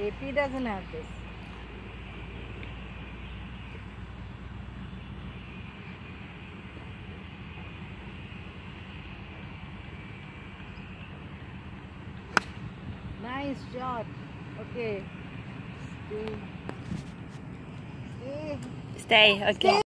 AP doesn't have this. Nice shot. Okay. Stay. Stay. Stay, okay.